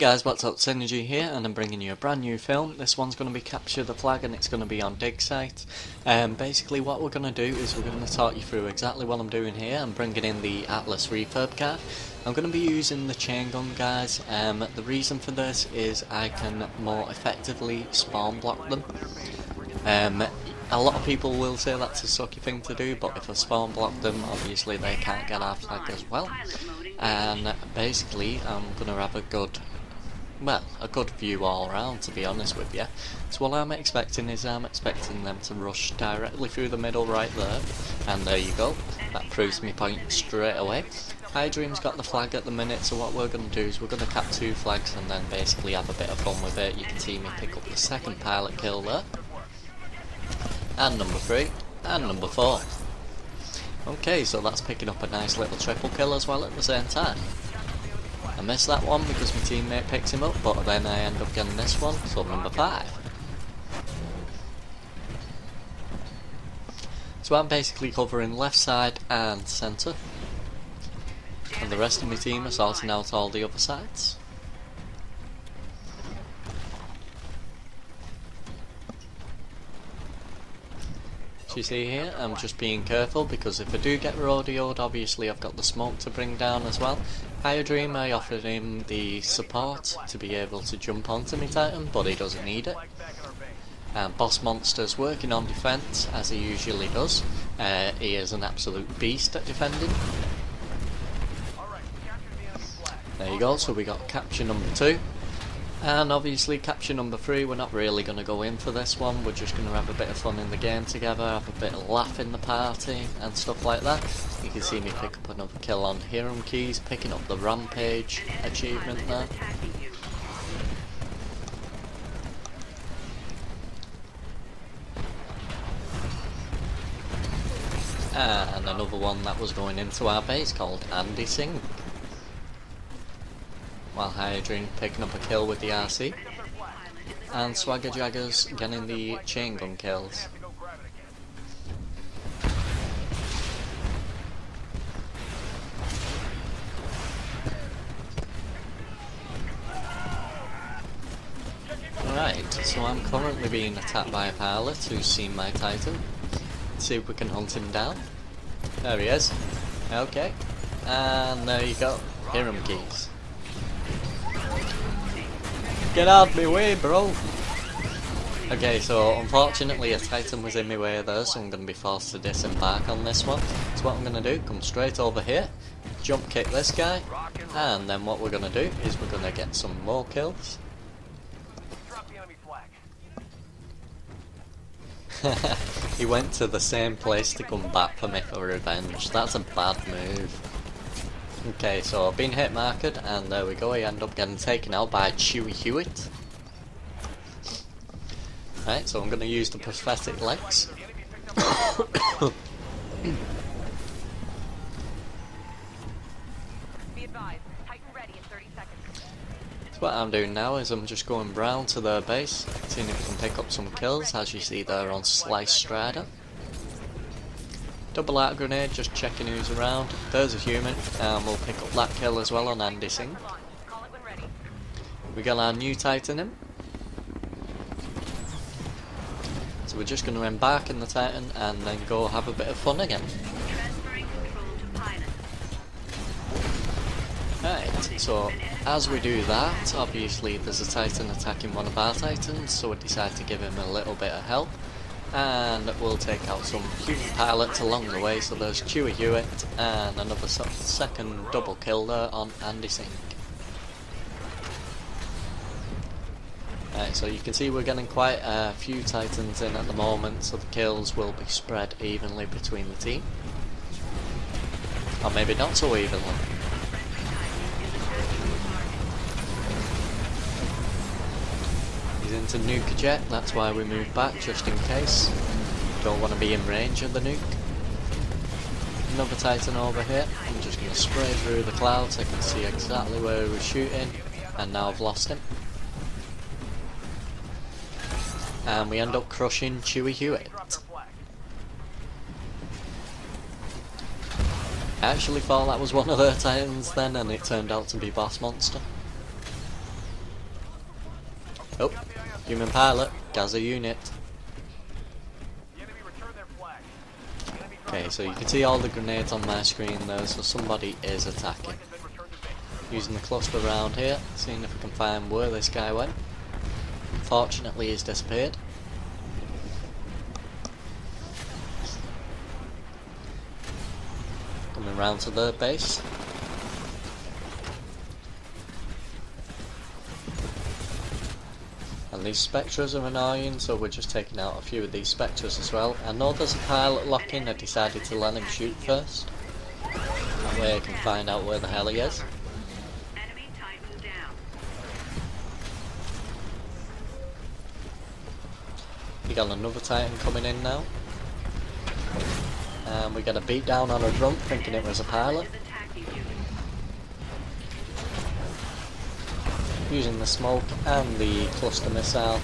guys, what's up? Synergy here, and I'm bringing you a brand new film. This one's going to be Capture the Flag, and it's going to be on Dig Site. Um, basically, what we're going to do is we're going to talk you through exactly what I'm doing here. I'm bringing in the Atlas Refurb card. I'm going to be using the chain gun, guys. Um, the reason for this is I can more effectively spawn block them. Um, a lot of people will say that's a sucky thing to do, but if I spawn block them, obviously they can't get our flag as well. And basically, I'm going to have a good well, a good view all around to be honest with you. So what I'm expecting is I'm expecting them to rush directly through the middle right there, and there you go, that proves me point straight away. Hydream's got the flag at the minute, so what we're going to do is we're going to cap two flags and then basically have a bit of fun with it. You can see me pick up the second pilot kill there, and number three, and number four. Okay, so that's picking up a nice little triple kill as well at the same time. I missed that one because my teammate picks him up, but then I end up getting this one, so number 5. So I'm basically covering left side and centre. And the rest of my team are sorting out all the other sides. You see here, I'm just being careful because if I do get rodeoed, obviously I've got the smoke to bring down as well. Higher Dream, I offered him the support to be able to jump onto me Titan, but he doesn't need it. And Boss Monster's working on defence, as he usually does. Uh, he is an absolute beast at defending. There you go, so we got capture number two. And obviously capture number three, we're not really going to go in for this one, we're just going to have a bit of fun in the game together, have a bit of laugh in the party and stuff like that. You can see me pick up another kill on Hiram Keys, picking up the Rampage achievement there. And another one that was going into our base called Andy Singh while Hydrin picking up a kill with the RC. And Swagger Jaggers getting the chain gun kills. Right, so I'm currently being attacked by a pilot who's seen my Titan. Let's see if we can hunt him down. There he is. Okay. And there you go. Hiram keys. Get out of my way, bro! Okay, so unfortunately a Titan was in my way there, so I'm going to be forced to disembark on this one. So what I'm going to do, come straight over here, jump kick this guy, and then what we're going to do is we're going to get some more kills. he went to the same place to come back for me for revenge. That's a bad move. Okay, so I've been hit marked, and there we go, I end up getting taken out by Chewy Hewitt. Right, so I'm going to use the prosthetic legs. so what I'm doing now is I'm just going round to their base, seeing if I can pick up some kills, as you see there on Slice Strider. Double out grenade, just checking who's around. There's a human, and we'll pick up that kill as well on Andy Singh. We got our new Titan in. So we're just going to embark in the Titan and then go have a bit of fun again. Right, so as we do that, obviously there's a Titan attacking one of our Titans, so we decide to give him a little bit of help and we'll take out some pilots along the way. So there's Chewy Hewitt and another second double kill there on Andy Singh. Right, so you can see we're getting quite a few titans in at the moment, so the kills will be spread evenly between the team. Or maybe not so evenly. Into nuke jet, that's why we moved back, just in case. Don't want to be in range of the nuke. Another Titan over here. I'm just going to spray through the clouds, I can see exactly where he was shooting, and now I've lost him. And we end up crushing Chewy Hewitt. I actually thought that was one of their titans then, and it turned out to be Boss Monster. Oh, human pilot, Gaza unit. Okay, so you can see all the grenades on my screen there, so somebody is attacking. Using the cluster round here, seeing if we can find where this guy went. Unfortunately, he's disappeared. Coming round to the base. And these Spectres are annoying, so we're just taking out a few of these Spectres as well. I know there's a pilot locking, I decided to let him shoot first. That way I can find out where the hell he is. We got another Titan coming in now. And we got a beat down on a drunk thinking it was a pilot. Using the smoke and the cluster missile.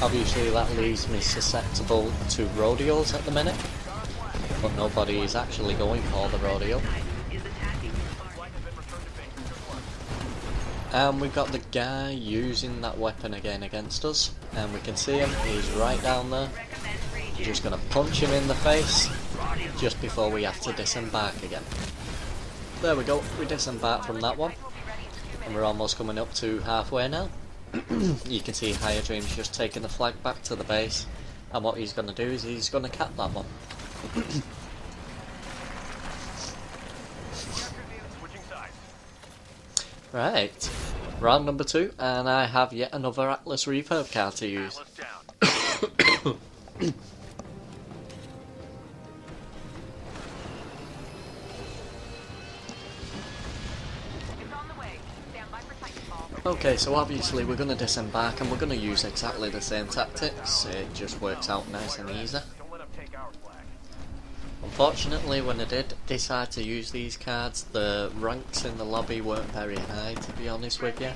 Obviously that leaves me susceptible to rodeos at the minute, but nobody is actually going for the rodeo. And we've got the guy using that weapon again against us, and we can see him, he's right down there. We're just going to punch him in the face, just before we have to disembark again. There we go, we disembark from that one. And we're almost coming up to halfway now. you can see Higher Dream's just taking the flag back to the base. And what he's going to do is he's going to cap that one. right, round number two, and I have yet another Atlas Refurb card to use. Okay, so obviously we're going to disembark and we're going to use exactly the same tactics, it just works out nice and easy. Unfortunately, when I did decide to use these cards, the ranks in the lobby weren't very high, to be honest with you.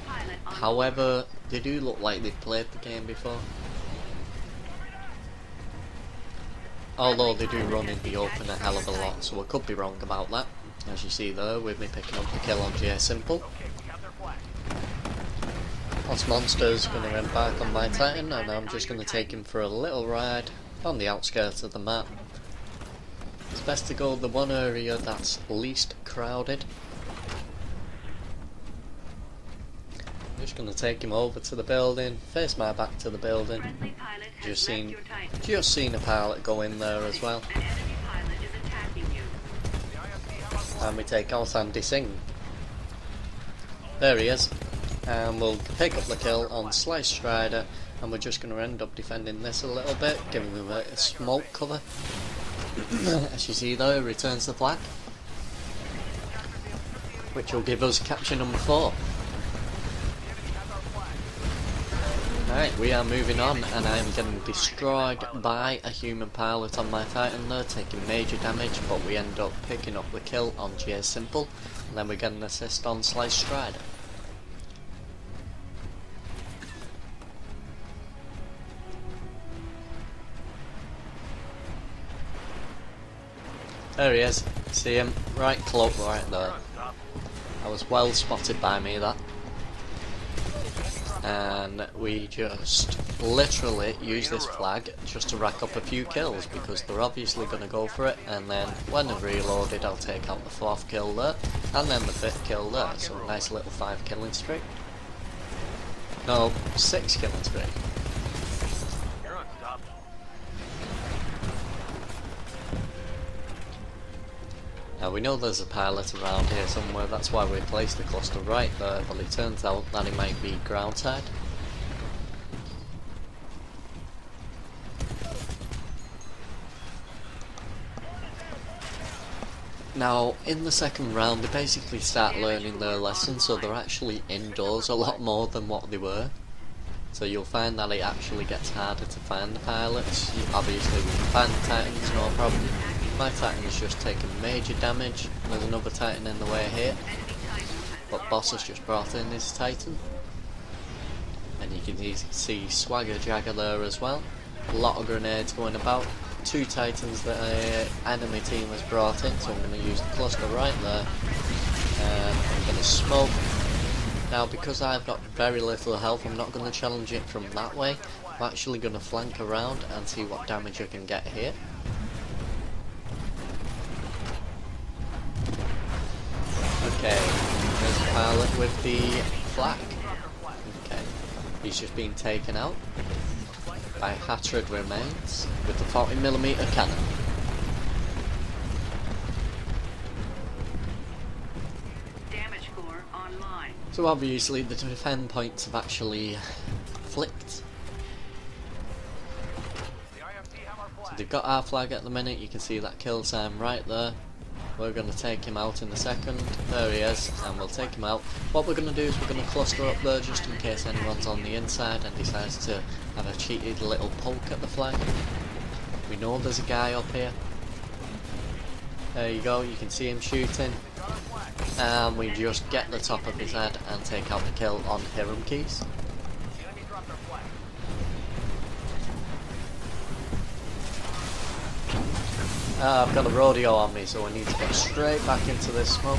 However, they do look like they've played the game before. Although they do run in the open a hell of a lot, so I could be wrong about that. As you see there, with me picking up the kill on J Simple. This monster's going to embark on my Titan and I'm just going to take him for a little ride on the outskirts of the map. It's best to go the one area that's least crowded. I'm just going to take him over to the building, face my back to the building. Just seen, just seen a pilot go in there as well. And we take out Sandy Singh. There he is and we'll pick up the kill on Slice Strider and we're just going to end up defending this a little bit, giving him a, smoke cover. As you see though, returns the flag, which will give us capture number 4. Alright, we are moving on and I am getting destroyed by a human pilot on my Titan there, taking major damage, but we end up picking up the kill on J Simple, and then we get an assist on Slice Strider. There he is. See him? Right cloak right there. That was well spotted by me that. And we just literally use this flag just to rack up a few kills because they're obviously going to go for it and then when they've reloaded I'll take out the fourth kill there and then the fifth kill there. So nice little five killing streak. No, six killing streak. Now we know there's a pilot around here somewhere, that's why we placed the cluster right there, but it turns out that it might be ground side. Now, in the second round, they basically start learning their lesson, so they're actually indoors a lot more than what they were. So you'll find that it actually gets harder to find the pilots. Obviously, we can find the titans, no problem. My Titan is just taking major damage. There's another Titan in the way here. But Boss has just brought in his Titan. And you can see Swagger Jagger there as well. A lot of grenades going about. Two Titans that the enemy team has brought in, so I'm going to use the cluster right there. And I'm going to smoke. Now because I've got very little health I'm not going to challenge it from that way. I'm actually going to flank around and see what damage I can get here. Pilot with the flak. Okay, he's just been taken out by Hatred remains with the 40mm cannon. So obviously the defend points have actually flicked. So they've got our flag at the minute, you can see that kill sign right there. We're going to take him out in a second. There he is, and we'll take him out. What we're going to do is we're going to cluster up there just in case anyone's on the inside and decides to have a cheated little poke at the flag. We know there's a guy up here. There you go, you can see him shooting and we just get the top of his head and take out the kill on Hiram Keys. Uh, I've got a rodeo on me so I need to get straight back into this smoke.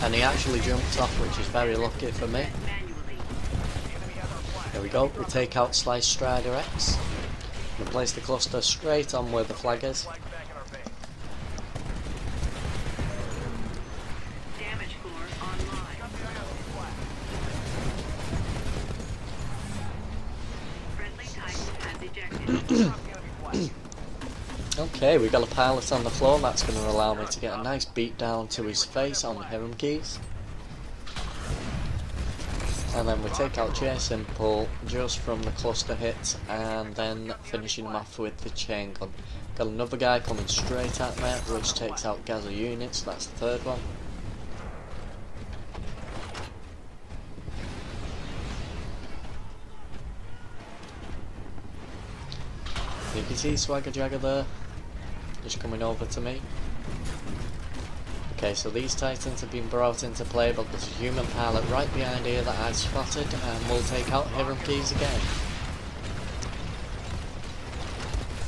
And he actually jumped off which is very lucky for me. There we go, we take out Slice Strider X. We place the cluster straight on where the flag is. Okay, we got a pilot on the floor, that's going to allow me to get a nice beat down to his face on the Hiram keys. And then we take out J Simple just from the cluster hit and then finishing him off with the chain gun. Got another guy coming straight at me which takes out Gaza units, that's the third one. You can see Swagger Jagger there, just coming over to me. Okay, so these titans have been brought into play, but there's a human pilot right behind here that I've spotted, and we'll take out Hiram Keys again.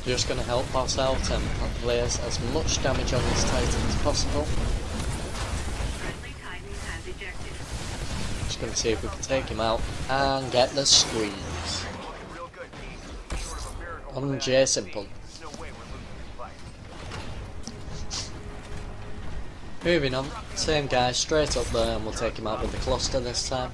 Just going to help boss out and place as much damage on this titan as possible. Just going to see if we can take him out and get the squeeze on J simple. Moving on, same guy straight up there and we'll take him out with the cluster this time.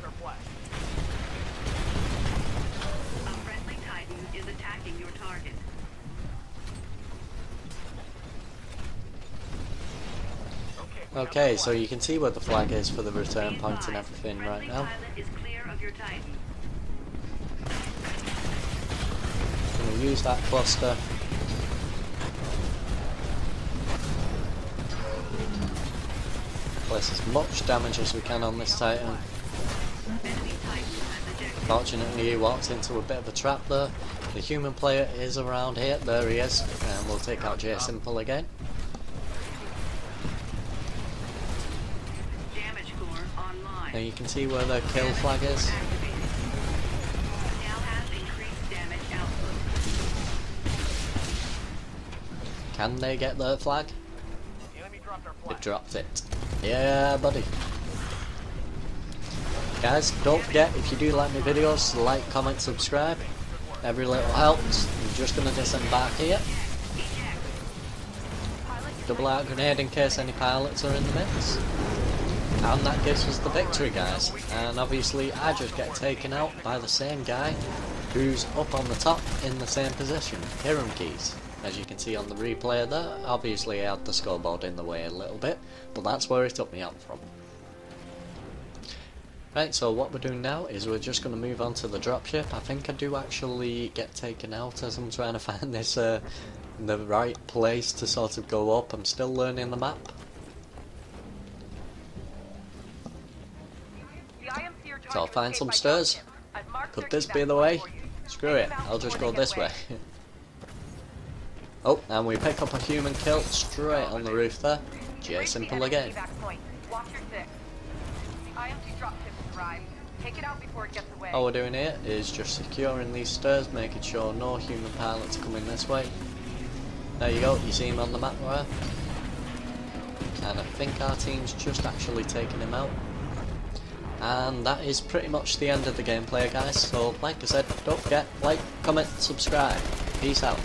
Okay, so you can see where the flag is for the return point and everything right now. Can we use that cluster. Place as much damage as we can on this Titan. Fortunately he walked into a bit of a trap there. The human player is around here, there he is, and we'll take out J Simple again. Now you can see where the kill flag is. Can they get the flag? They dropped it. Yeah, buddy. Guys, don't forget, if you do like my videos, like, comment, subscribe. Every little helps. I'm just going to disembark here. Double out grenade in case any pilots are in the mix. And that gives us the victory, guys. And obviously, I just get taken out by the same guy who's up on the top in the same position. Hiram Keys. As you can see on the replay there, obviously I had the scoreboard in the way a little bit, but that's where it took me out from. Right, so what we're doing now is we're just going to move on to the dropship. I think I do actually get taken out as I'm trying to find this uh, the right place to sort of go up. I'm still learning the map. So I'll find some stairs. Could this be the way? Screw it, I'll just go this way. Oh, and we pick up a human kill straight on the roof there. J simple again. All we're doing here is just securing these stairs, making sure no human pilots are coming this way. There you go, you see him on the map there. And I think our team's just actually taken him out. And that is pretty much the end of the gameplay guys, so like I said, don't forget, like, comment, subscribe. Peace out.